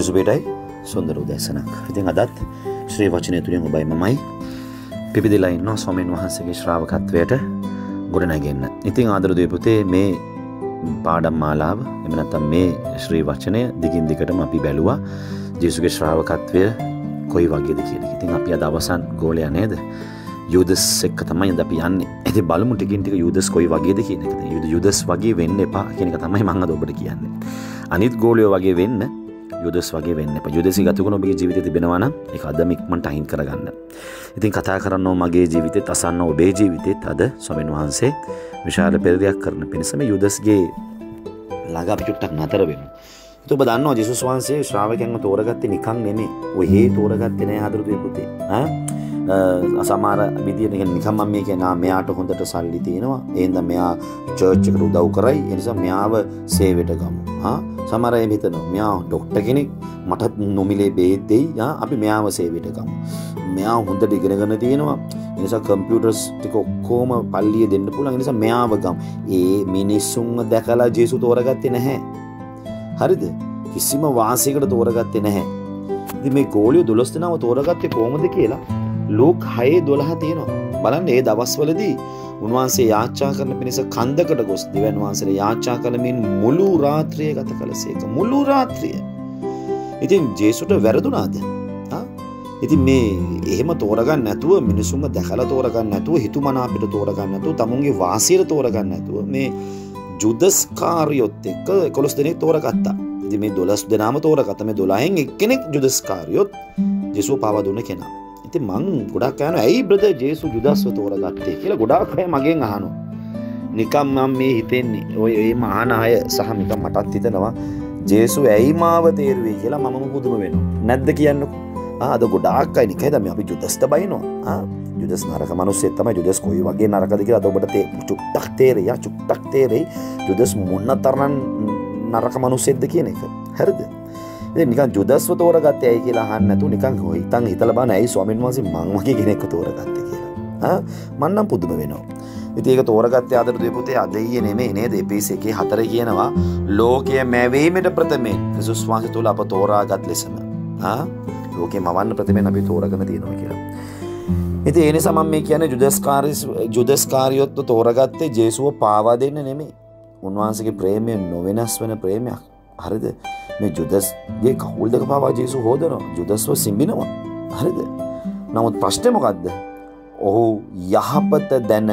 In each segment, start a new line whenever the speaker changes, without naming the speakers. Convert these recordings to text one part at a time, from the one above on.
ජෙසුබේටයි සොඳර උදැසනක්. ඉතින් අදත් ශ්‍රී වචනය තුළින් ඔබයි මමයි. පිපිදිලා ඉන්න ස්වමෙන් වහන්සගේ ශ්‍රාවකත්වයට ගොඩනැගෙන්න්න ඉතිං ආදරදය පුතේ මේ පාඩම් මාලාව එමනත්තම් මේ ශ්‍රී වචනය දිගින් දිකටම අපි බැලුවා. ජෙසුගේ ශ්‍රාවකත්වය කොයි වගේද කියන ඉතින් අපි අද අවසන් ගෝලය නේද? යුදස් එක්ක තමයි ද අපි යන්න. ඇති බලමු ටිකින්ටික යුදස් කොයි වගේද කියන එක. යුද යුදස් වගේ වෙන්න එපා කියනක තමයි මංග ඔබට කියන්නේ. අනිත් ගෝලයෝ වගේ වෙන්න යුදස් වගේ වෙන්න යුදසි ගතුකන ඔබගේ ජීවිත තිබෙනවන එක අදම ඉක්මට අහින් කරගන්න. ඉතින් කතා කරන්න මගේ ජීවිතෙත් අසන්න ඔබේ ජීවිතෙත් අද ස්වමෙන් වහන්සේ විශාල පෙරදයක් කරන පිණිසම යුදස්ගේ ළඟ අපි චුට්ටක් නතර වෙන. ඔබ දන්න ජෙසුස් වහන්සේ ශ්‍රාවකයන්ම තෝරගත්තේ නිකං නෙමේ ඔහේ තෝරගත්තේ නෑ හදරතුය පුතේ අසමාර විදිිය නිකම මේ කෙනා මෙයාට හොඳට සල්ලි තියෙනවා. ඒද මෙයා චර්ච්චකට උදව් කරයි. එනිසා මෙයාව සේවට ගමු. සමරය හිතන මෙයා ඩොක්ට කෙනෙක්. මටත් නොමිලේ බේදෙයි අපි මෙයාව සේවිට ගමු. මෙයා හොඳට ඉගෙනගන තියෙනවා. නිසා කම්පියටර්ස් ටික ඔක්කෝම පල්ලිය දෙන්න පුළන් නිසා මෙයාව ගම්. ඒ මිනිස්සුන්ම දැකලා ජේසු තෝරගත්තේ නැහැ. හරිද? කිසිම වාසයකට තෝරගත්තේ නැහැ. ඉති මේ ගෝලිය දොළොස්තනාව තෝරගත්තේ කෝමද කියලා ලෝක හයේ දොළහ තියෙනවා. බලන්න ඒ දවස්වලදී උන්වහන්සේ යාච්චා කරන පිණිස කන්දකට ගොස් දෙවන් වහන්සේ යාච්චා කළමින් මුළු රාත්‍රිය ගත කළසේක මුළු රාත්‍රිය. ඉතින් ජේසුට වැරදුනාද? ඉතින් මේ එහෙම තෝරගන්න නැතුව මිනිසුම දැකලා තෝරගන්න නැතුව හිතුමනාපිට තෝරගන්න නැතුව තමුන්ගේ වාසියට තෝරගන්න නැතුව මේ ජුදස්කාරයොත් එක්ක එකොළොස් දෙනෙක් තෝරගත්තා. ඉතින් මේ දොළස් දෙනාම තෝරගත්ත. මේ දොළහෙන් එක්කෙනෙක් ජුදස්කාරයොත් ජෙසුව පවා දුන්න කෙනා. ඉති මං ගොඩක් යන ඇයි බ්‍රද ජේසු ජුදස්ව තෝරගත්තේ කියලා ගොඩක් අය මගෙන් අහනු නිකම් මම් මේ හිතෙන්නේ ඔය ඒ මහන අය සහ මික මටත් හිතනවා ජේසු ඇයි මාව තේරුවේ? කියලා මම පුදුම වෙන නැද්ද කියන්නකු? ආද ගොඩාක් අයි නිකයි දම අපි ජුදස්ත බයිනවා. ජුදස් නරක මනුස්සේ තම ජුදස් කොයි වගේ නරකද කියලා ඔබට චුට්ටක් තේරෙය. චුට්ටක් තේරෙයි. ජුදස් මුන්න තරණන් නරක මනුස්සෙද්ද කියන එක. හැරිද? නිකන් ජුදස්ව තෝරගත්ත ඇයි කියලා හන්නතු නිකං හිතන් හිතල බන ඇයි ස්වාමින් වන්සේ මංවගේ කෙනෙක්ක තෝරගත්ත? කියලා. මන්නම් පුදුම වෙනවා. ඉතිඒක තෝරගත්ත අදර දෙපුතේ අදය නෙමේ නේද? එපිස එකේ හතර කියනවා ලෝකය මැවීමට ප්‍රථමේ ක්‍රිසුස් වහන්ස තුළ අප තෝරාගත් ලෙසම. ලෝක මවන්න ප්‍රථමෙන් අපි තෝරගන තියෙනවා කියලා. ඉති ඒනි සමන් මේ කියන ජුදස්කාරිස් ජුදස්කාරියොත්ව තෝරගත්තේ ජේසුව පාවා දෙන්න නෙමේ උන්වහන්සගේ ප්‍රේමය නොවෙනස් වන ප්‍රේමයක්. හරිද? මේ ජුදස්ගේ කවුල් දෙක පවා ජේසු හෝදනවා. ජුදස්ව සිම්බිනවා හරිද? නමුත් ප්‍රශ්ටමකක්ද ඔහු යහපත දැන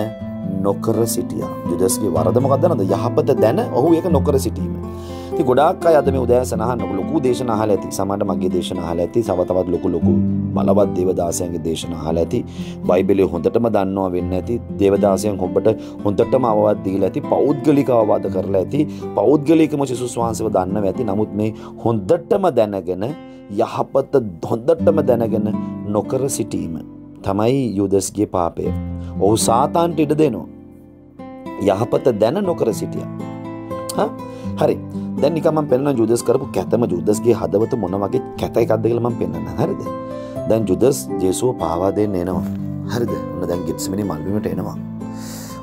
නොකර සිටිය. ජුදස්ගේ වරදමකදනද යහපත දැන ඔහු එක නොකර සිටීම. ති ගොඩක් අද මේ උදෑසනහන්න ලොකු දේශන හල ඇති. සමට මගේ දේශන හල ඇති සවතවත් ලොකු ලොකු බලවත් දේවදාසයන්ගේ දේශන හල ඇති. බයිබලය හොඳටම දන්නවා වෙන්න ඇති. දේවදාසයන් හොබට හොඳටම අවවත් දීල ඇති. පෞද්ගලික අවවාද කරලා ඇති. පෞද්ගලිකම සිසුස් වහන්සව දන්න ඇති. නමුත් මේ හොඳටම දැනගෙන යහපත හොඳටම දැනගෙන නොකර සිටීම තමයි යුදස්ගේ පාපය. ඔහු සාතාන්ට ඉඩ දෙනවා. යහපත දැන නොකර සිටිය. හරි. දැ නිකම පෙන්න්න ජුදස් කරපු කැතම ජුදස්ගේ හදවත මොන වගේ කැතයි එකක්දකලම පෙන්න්න හරිද? දැන් ජුදස් ජේසුව පාවා දෙන්න එනවා. හරිද? ඔන්න දැන් ගිත්සමිනි මල්වීමට එනවා.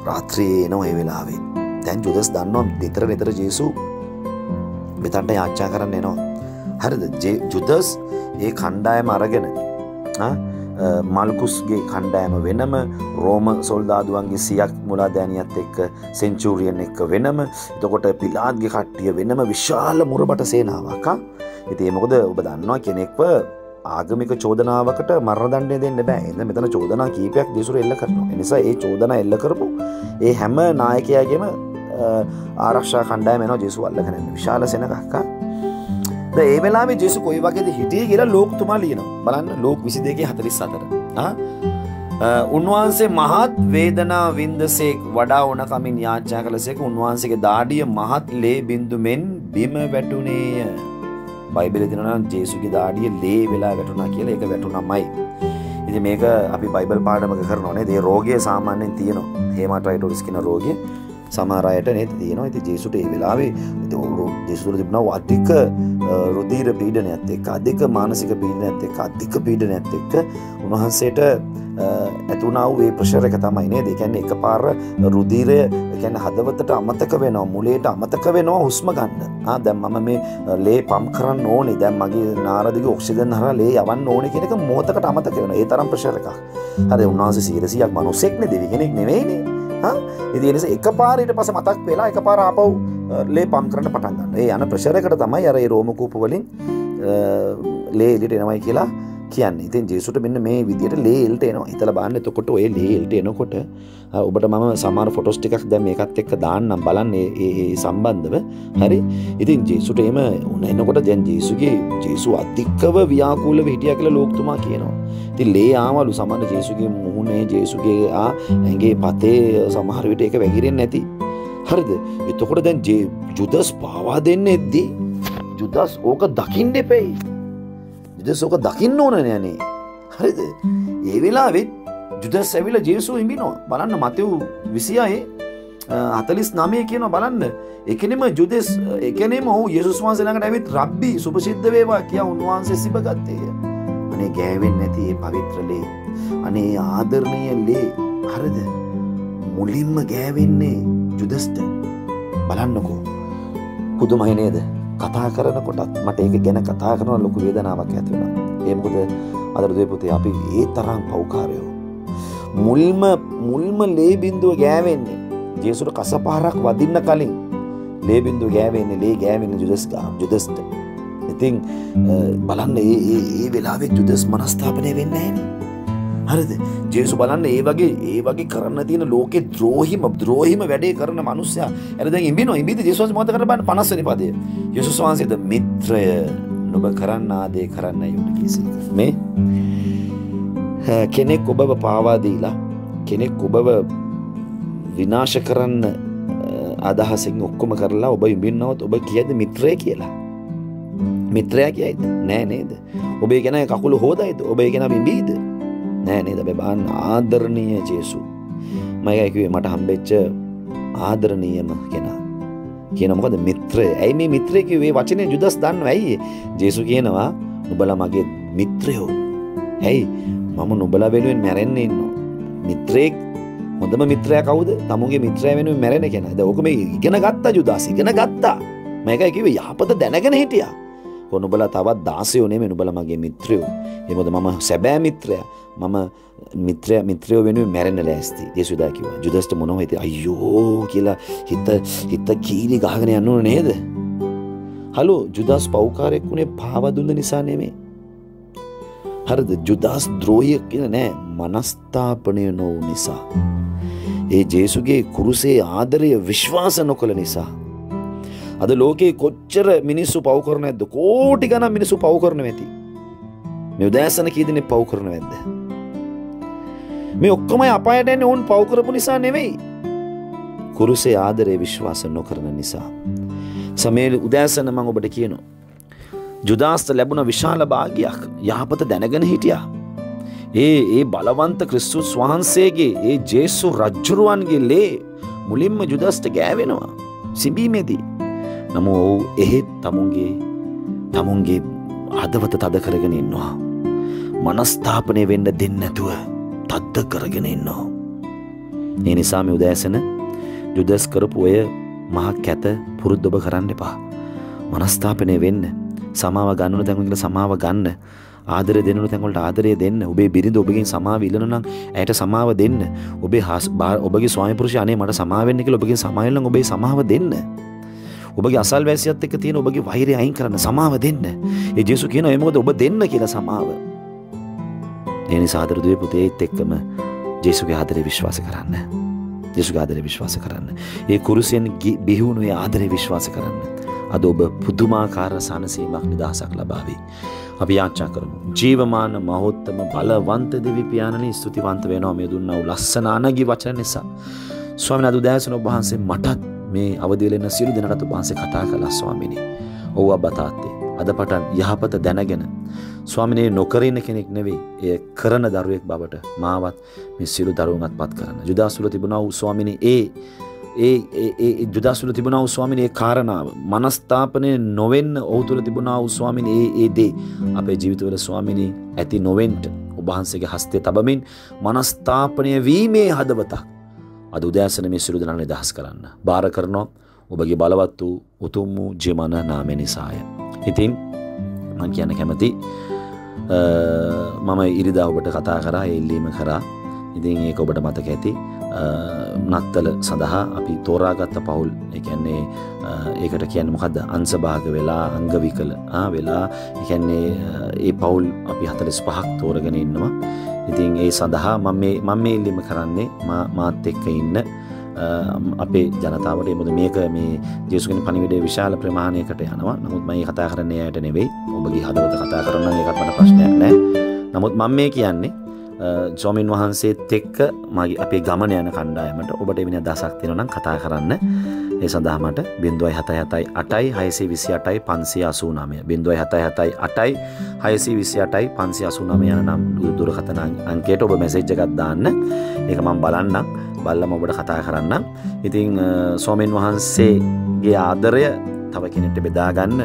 රාත්‍රයේ එනවා ඒ වෙලාවේ. දැන් ජුදස් දන්නවා නිතර නිතර ජේසු මෙතන්ට යාච්චා කරන්න එනවා. හරිද? ජුදස් ඒ කණ්ඩායම අරගෙන මල්කුස්ගේ කණ්ඩෑම වෙනම රෝම සොල්දාදුවන්ගේ සියක් මුලා දෑනියත් එක්ක සෙන්චූරියන් එක්ක වෙනම එතකොට පිලාත්ගේ කට්ටිය වෙනම විශාල මුරබට සේනාවක ඉතිේ මොකද ඔබ දන්නවා කෙනෙක්ව ආගමික චෝදනාවකට මරදණ්ඩය දෙන්න බෑ. එන්න මෙතන චෝදනා කීපයක් දෙසුර එල්ල කරනවා. එනිසා ඒ චෝදන එල්ල කරපු ඒ හැම නායකයාගේම ආරක්ෂා කණ්ඩෑ මෙන ජෙසු අල්ල කරන්න විශාල සෙනකක්කා ඒ වෙලා ජෙසු කොයි වගේද හිටිය කියලා ලෝකතුමා ලියන බලන්න ලෝක විසි දෙගේ හතලිස් අතර උන්වහන්සේ මහත් වේදනා වින්දසේක් වඩා ඕනකමින් යාච්චා කලසෙක උන්වහන්සේගේ දාඩිය මහත් ලේ බින්දුමෙන් බිම වැටුනේය බයිබල තිනනම් ජේසුගේ දාඩිය ලේ වෙලා වැටුනා කියලා එක වැටුනම්මයි ඉති මේක අපි බයිබල් පාඩමක කරනනේ දේ රෝගය සාමාන්‍යෙන් තියනවා. හෙමටයිටොරිස්කින රෝගය සමාරයට නෙ තියනවා. ඇති ජේසුට ඒ වෙලාවේ ජේසුතුල තිබුණව අධික රුදීර පීඩනයත් එක්ක අධික මානසික පීඩනයත් එක්ක අධික පීඩනයත් එක්ක උන්වහන්සේට ඇතුනාව ඒ ප්‍රශරක තමයි නේද? කියන්නේ එක පාර රුදීරය ගැන හදවතට අමතක වෙනවා මුලේට අමතක වෙනවා හුස්ම ගන්න. දැම් මම මේ ලේ පම් කරන්න ඕනේ. දැම් මගේ නාරදික ඔක්සිදන් හර ලේ යවන්න ඕන කෙනෙක මෝතකට අමතක වෙන ඒ තරම් ප්‍රශරක හද උන්වහන්සේ සීරසියක් මනුස්සෙක්න දෙවි කෙනෙක් නෙවෙයිනේ ඉදි නිසා එක පාරයට පස මතක් වෙලා එක පාර ආපව් ලේ පම් කරන්න පටන් ගන්න. ඒ යන ප්‍රශරකට තමයි අර රෝමකූප වලින් ලේ එලිට එනවයි කියලා කියන්න. ඉතින් ජේසුට මෙන්න මේ විදිට ලේල්ට එනවා. හිතල බාන්න එතකොට ඔය ලේල්ට එනකොට ඔබට මම සමාර ෆොටොස් ටිකක් දැම එකත් එක්ක දාන්නම් බලන්න ඒ සම්බන්ධව. හරි? ඉතින් ජේසුට එම උන්න එනකොට දැන් ජේසුගේ ජේසු අධික්කව ව්‍යාකූල හිටිය කියල ලෝක්තුමා කියනවා. ති ලේ ආමලු සමන්න ජේසුගේ මුහුණේ ජේසුගේ ඇගේ පතේ සමහරවිට එක වැගිරෙන් නැති. හරිද එතකොට දැන් ජුදස් පාවා දෙන්න එද්දී? ජුදස් ඕක දකිින්ඩ එපෙයි. ජුදසෝක දකින්න ඕන යනේ හරිද? ඒ වෙලාවෙත් ජුදස් ඇවිල ජේසු හිමිනවා බලන්න මතව් විසියායේ හතලිස් නමය කියන බලන්න. එකනෙම ජුදෙස් එකනෙම හු යසුස් වහන්සේලඟට ඇවිත් රබ්බි සුපසිද්ධ වේවා කිය උන්වහන්සේ සිබගත්තේය අනේ ගෑවෙන් නැති ඒ පවිත්‍රලේ අනේ ආදරණය ලේ. හරිද? මුලින්ම ගෑවෙන්නේ ජුදස්ට බලන්නකෝ. පුදුමයිනේද කතා කරනකොටත් මට ඒක ගැන කතා කරන ලොකු වේදනාවක් ඇතිවුණ ඒමකොද අදරදය පුතේ අපි ඒ තරම් පෞකාරයෝ. මුල්ම මුල්ම ලේබින්දුව ගෑවෙන්නේ ජේසුට කසපාරක් වදින්න කලින්. ලේබින්දු ගෑවෙන්නේ ලේ ගෑවෙන්න ජුදස්ගා ජුදස්ට. ඉතිං බලන්න ඒ ඒ වෙලාවෙක් ජුදස් මනස්ථාපනය වෙන්න ඇනේ හරිද? ජේසු බලන්න ඒ වගේ ඒ වගේ කරන්න තියෙන ලෝකෙ ද්‍රෝහිම ද්‍රෝහිම වැඩේ කරන මනුස්සයා. ඇරද ඉබින ඉබිද ජෙසුස් මත කරබන්න පනස්සන පදය යසුස් වහන්සේද මිත්‍රය නොබ කරන්න ආදේ කරන්න යුට කිසි මේ? කෙනෙක් ඔබව පාවාදීලා කෙනෙක් ඔබව විනාශ කරන්න අදහසින් ඔක්කොම කරලා ඔබ ඉබින්නවත් ඔබ කියද මිත්‍රය කියලා. මිත්‍රයා කියයිද? නෑ නේද? ඔබේ ගැන කකුළු හෝදයිද? ඔබේ ගැන බිබීද නෑ නේද? බැබාන් ආදරණීය ජේසු. මයකිවේ මට හම්බෙච්ච ආදරණීයම කෙනා. කියනමකද මිත්‍රය. ඇයි මේ මිත්‍රයකිවේ වචනය ජුදස් දන්න ඇයි ජේසු කියනවා නුබල මගේ මිත්‍රයෝ. ඇයි? මම නොබල වෙනුවෙන් මැරෙන්නේ ඉන්න මිත්‍රයෙක් හොඳම මිත්‍රය කවද? තමුගේ මිත්‍රය වෙන මැරෙන කෙන. ද ඕකම ඉගෙන ගත්තා ජුදාස්. ඉගෙන ගත්තා. මේකකිව යහපත දැනගෙන හිටියා. කොනුබල තවත් දාසයෝනේ මෙනුබල මගේ මිත්‍රයෝ. එමද මම සැබෑ මිත්‍රය. මම මිත්‍රය මිත්‍රයෝ වෙන මැරෙන ලෑස්ති. දෙසුදා කිව ජුදස්ට මොනව හිත අයෝ කියලා හිත හිත කීලි ගහගෙන යන්නු නේද? හලු ජුදස් පෞකාරෙක් වුණේ පාවදුන්න නිසා නෙමේ. හරද? ජුදස් ද්‍රෝය කියන නෑ. මනස්ථාපනය නොවු නිසා. ඒ ජේසුගේ කුරුසේ ආදරය විශ්වාස නොකළ නිසා. අද ලෝකයේ කොච්චර මිනිස්සු පවකරන ඇද කෝටි ගනම් මිනිසු පවකරන ඇති මෙ උදෑසන කීදනෙ පවකරන ඇද්ද මේ ඔක්කොමයි අපායට එන්නේ ඔවුන් පවකරපු නිසා නෙවෙයි. කුරුසේ ආදරය විශ්වාස නොකරන නිසා. සමේල උදෑසන මං ඔබට කියනවා. ජුදාස්ත ලැබුණ විශාල භාගයක් යහපත දැනගෙන හිටියා. ඒ ඒ බලවන්ත ක්‍රිස්තුස් වහන්සේගේ ඒ ජේසු රජ්ජුරුවන්ගේ ලේ මුලින්ම ජුදස්ට ගෑවෙනවා. සිබීමේදී නම ඔවු එහෙත් තමුන්ගේ තමුන්ගේ හදවත තද කරගෙන ඉන්නවා. මනස්ථාපනය වෙන්න දෙන්නැතුව තද්ද කරගෙන ඉන්නවා. ඒ නිසාම උදෑසන ජුදස් කරපු ඔය මහක් ඇත පුරුද්ධ ඔබ කරන්න එපා. මනස්ථාපනය වෙන්න සමාව ගන්නන තැන්ගල සමාව ගන්න ආදර දෙනු තැන්වලට ආදරය දෙන්න ඔබේ බිරිඳ ඔබගෙන් සමාව ඉල්ලන නම් ඇයට සමාව දෙන්න. ඔබේ හස් බා ඔබගේ ස්වාමිපුරුෂ අනේ මට සමාවෙන්න කියලා ඔබගේ සමාවෙන්න ඔබේ සමාව දෙන්න. ඔබගේ අසල් වැසියත් එක්ක තියෙන ඔබගේ වෛරය අයින් කරන්න සමාව දෙන්න ඒ ජේසු කියන එමකද ඔබ දෙන්න කියලා සමාව එනි සාදරදුවේ පුතේත් එක්කම ජේසුගේ ආදරය විශ්වාස කරන්න ජෙසුගේ ආදරය විශ්වාස කරන්න ඒ කුරුසයෙන් බිහිවුණුවේ ආදරය විශ්වාස කරන්න අද ඔබ පුදුමාකාර සනසීමක් නිදහසක් ලබාවී. අපි යාච්චා කරමු. ජීවමාන මහොත්තම බලවන්ත දෙවිපාණනි ස්තුතිවන්ත වෙනවා මේ දුන්නව ලස්සන අනගි වචන නිසා. ස්වාමීන් අද උදෑසන ඔබ වහන්සේ මටත් මේ අවදිලෙන සියලු දෙනාට ඔබ වහන්සේ කතා කළා ස්වාමිනේ. ඔව් අබ්බා තාත්තේ. අද පටන් යහපත දැනගෙන ස්වාමිනේ නොකරන්න කෙනෙක් නෙවෙයි එය කරන දරුවෙක් බවට මාවත් මේ සියලු දරුවන්ත් පත් කරන්න. ජුදාසුල තිබුණා වූ ස්වාමිනේ ඒ ඒ ජුදස්තුල තිබුණාව ස්වාමිනේ කාරණාව මනස්ථාපනය නොවෙන්න ඔහු තුළ තිබුණාව ස්වාමින ඒ ඒ දේ අපේ ජීවිතවල ස්වාමිනී ඇති නොවෙන්ට ඔබහන්සේගේ හස්තය තබමින් මනස්ථාපනය වීමේ හදවතක් අද උදෑසන මේ සිරුදනන නිදහස් කරන්න. භාර කරනවා. ඔබගේ බලවත් වූ උතුම් වූ ජිමන නාමෙ නිසාය. ඉතින් මං කියන්න කැමති මම ඉරිදා ඔබට කතා කරා එල්ලීම කරා. ඉතින් ඒක ඔබට මතක ඇති. නත්තල සඳහා අපි තෝරාගත්ත පවුල් එකන්නේ ඒකට කියන්න මොකක්ද අන්සභාග වෙලා අංගවිකල වෙලා එකන්නේ ඒ පවුල් අපි හතලිස් පහක් තෝරගෙන ඉන්නවා. ඉතින් ඒ සඳහා මම මේ ඉල්ලිම කරන්නේ මාත් එක්ක ඉන්න අපේ ජනතාවට. එමුද මේක මේ ජේසුගෙන පනිවිඩේ විශාල ප්‍රමාණයකට යනවා. නමුත් මයි කතා කරන්නේ යට නෙවෙයි. ඔබගේ හදවත කතා කරන්න ඒකට මට ප්‍රශ්නයක් නෑ. නමුත් මම මේ කියන්නේ ජොමින් වහන්සේත් එක්ක මගේ අපේ ගමන යන කණ්ඩායමට ඔබට එවින දසක් තියෙනනම් කතා කරන්න. ඒ සඳහමට බින්දුවයි හතයි හතයි අටයි හයසි විසි අටයි පන්සිය අසූනාමය බින්දුවයි හතයි හතයි අටයි හයසි විසි අටයි පන්සි අසුනම යන නම් දුරකතන අංකේට ඔබ මැසේජ්ජකත් දාන්න. එක මං බලන්නම්. බල්ලම ඔබට කතා කරන්න ඉතිං සෝමෙන් වහන්සේගේ ආදරය තව කෙනෙට බෙදාගන්න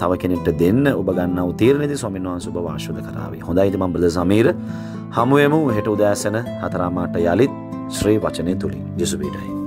තව කෙනෙට දෙන්න ඔබ ගන්න උතීරණෙදි ස්වාමීන් වහන්සේ ඔබ වාශුද කරාවේ. හොඳයිද මම බ්‍රදර් සමීර හමුවෙමු හෙට උදෑසන හතරාමාට යලිත් ශ්‍රී වචනය තුලින්. ජෙසුබීටයි.